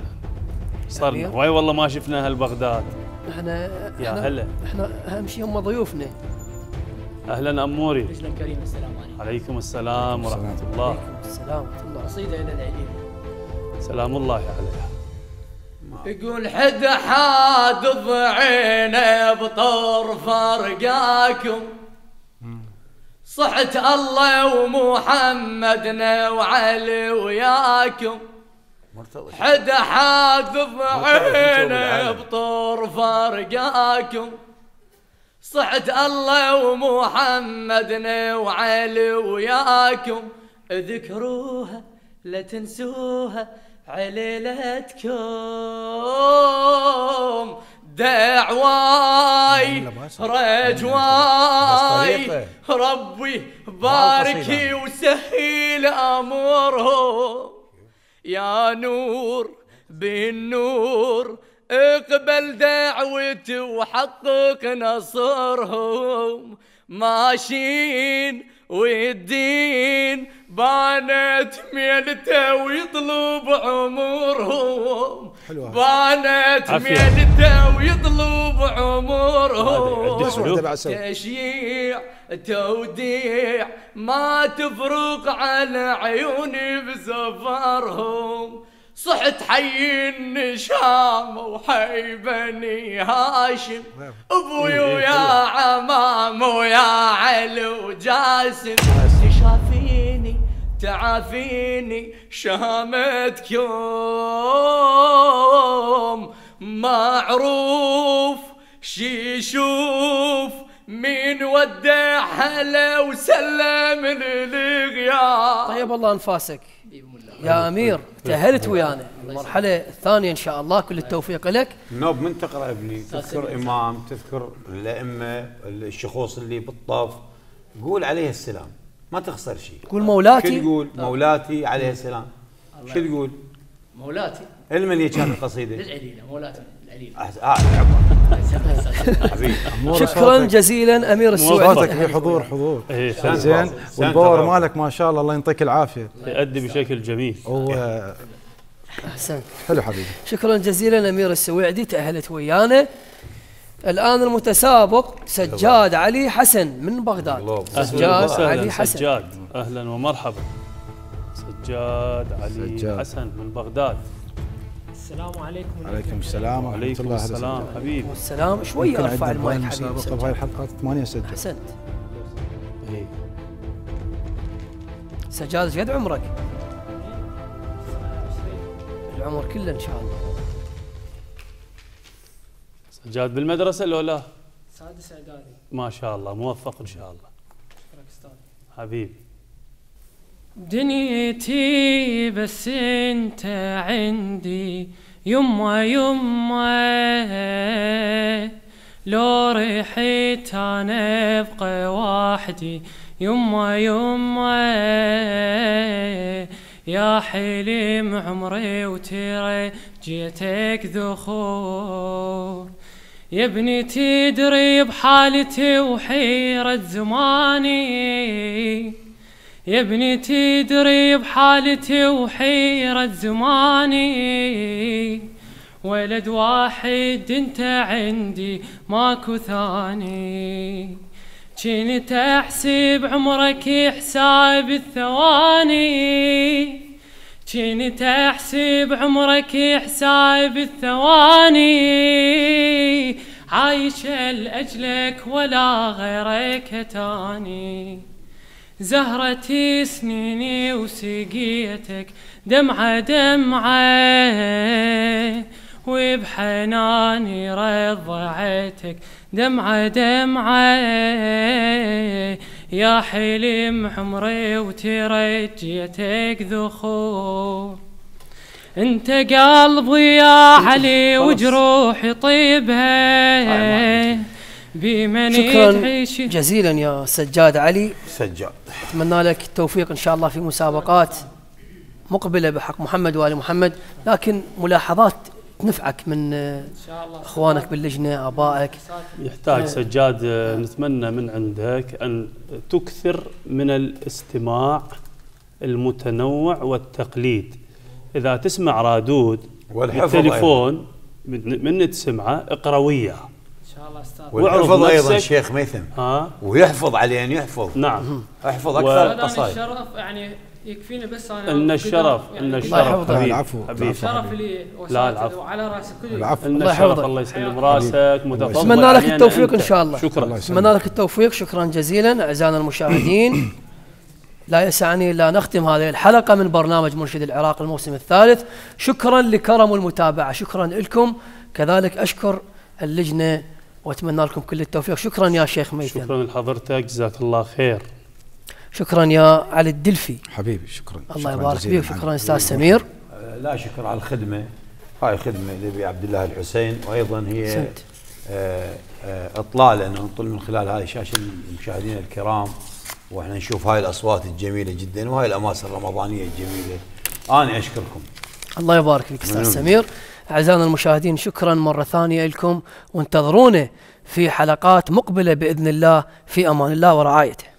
صرنا. أمير. واي والله ما شفنا هالبغداد إحنا يا إحنا هلا. إحنا أهم شيء هم ضيوفنا. أهلا اموري رجلا كريم السلام عليكم. عليكم السلام ورحمة الله. عليكم السلام ورحمة الله. قصيدة إلى العليم سلام الله عليها يقول حد حاد ضعينه بطرف رقاكم صحت الله ومحمدنا وعلي وياكم. حد حاد ضعينه بالعالم. بطرف رقاكم صحت الله ومحمدنا وعلي وياكم. اذكروها لا تنسوها. عليلتكم. دعواي رجواي. طريقة. ربي باركي وسهل أمورهم. يا نور بالنور اقبل دعوتي وحقق نصرهم. ماشيين والدين بانت ميلته ويطلب عمرهم حلوة. بانت. ميلته ويطلب عمرهم؟ تشييع توديع ما تفرق على عيوني بسفرهم صحت حي النشام وحي بني هاشم. أبوي ويا عمام ويا علي وجاسم. تشافيني تعافيني شهامتكم معروف شي يشوف مين ودع هلا وسلم للغياب. طيب الله أنفاسك. يا أمير تأهلت ويانا. المرحلة الثانية إن شاء الله. كل التوفيق لك. نوب من تقرأ ابني؟ تذكر إمام تذكر الأئمة الشخوص اللي بالطف قول عليه السلام. ما تخسر شيء. قول مولاتي. شو تقول؟ مولاتي عليه السلام. شو تقول؟ مولاتي. المن هي كانت القصيده للعليلة مولاتي. آه حبيبي شكرا جزيلا أمير السويدي صوتك في حضور حضور. إيه، زين. والباور. مالك ما شاء الله الله يعطيك العافية. يؤدي بشكل جميل. أحسنت. حلو حبيبي. شكرا جزيلا أمير السويعدي تأهلت ويانا. الآن المتسابق سجاد علي حسن من بغداد. سجاد علي حسن. سجاد. أهلا ومرحبا. سجاد علي سجاد. حسن من بغداد. السلام عليكم عليكم السلام ورحمة وعليكم الله السلام حبيبي والسلام شوي ارفع المايك حبيبي المسابقه سجاد. بهاي الحلقات ثمانية سجل. أحسنت. إيه. سجاد إيش قد عمرك؟ العمر كله إن شاء الله. سجاد بالمدرسة لو لا؟ سادس إعدادي. ما شاء الله موفق إن شاء الله. شكرا أستاذ. حبيبي دنيتي بس انت عندي يما يما لو رحت أنا ابقى وحدي. يما يما يا حلم عمري وترى جيتك ذخور. يا ابني تدري بحالتي وحيرة زماني. يا ابني تدري بحالتي وحيرة زماني. ولد واحد انت عندي ماكو ثاني. كنت أحسب عمرك حساب الثواني. كنت أحسب عمرك حساب الثواني. عايش لأجلك ولا غيرك تاني. زهرتي سنيني وسقيتك دمعة دمعة وبحناني رضعتك. دمعة دمعة يا حلم عمري وترجيتك ذخور. انت قلبي يا علي وجروحي طيبها بمن شكرا تعيش جزيلا يا سجاد علي. سجاد. أتمنى لك التوفيق إن شاء الله في مسابقات مقبلة بحق محمد وآل محمد. لكن ملاحظات تنفعك من شاء الله. إخوانك باللجنة آبائك. يحتاج سجاد نتمنى من عندك أن تكثر من الاستماع المتنوع والتقليد. إذا تسمع رادود والحفظ بالتليفون من تسمعه اقرأ وياه. ان والحفظ أيضا نفسك. شيخ ميثم. ها ويحفظ علينا يحفظ. نعم. احفظ أكثر القصائد. الشرف يعني يكفيني بس أنا إن الشرف يعني ان الشرف لا، حبيبي العفو، حبيبي الشرف اللي لا العفو. وعلى راسي كل العفو. إن الله الشرف يحفظك. الله يسلم راسك متفضل. اتمنى لك علينا التوفيق. إن شاء الله. شكرا. اتمنى لك التوفيق. شكرا جزيلا. أعزائنا المشاهدين لا يسعني إلا نختم هذه الحلقة من برنامج مرشد العراق الموسم الثالث. شكرا لكرم المتابعة. شكرا لكم. كذلك أشكر اللجنة وأتمنى لكم كل التوفيق. شكرا يا شيخ ميثم شكرا لحضرتك. جزاك الله خير. شكرا يا علي الدلفي. حبيبي شكرا. الله يبارك فيك. شكرا أستاذ سمير. آه، لا شكر على الخدمة. هاي خدمة لأبي عبد الله الحسين وأيضا هي أحسنت. آه، آه، اطلاله انه نطل من خلال هذه الشاشة المشاهدين الكرام وإحنا نشوف هاي الأصوات الجميلة جدا وهاي الاماس الرمضانية الجميلة. أنا أشكركم. الله يبارك فيك أستاذ. سمير. أعزائنا المشاهدين شكرا مرة ثانية لكم وانتظرونا في حلقات مقبلة بإذن الله. في أمان الله ورعايته.